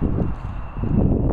う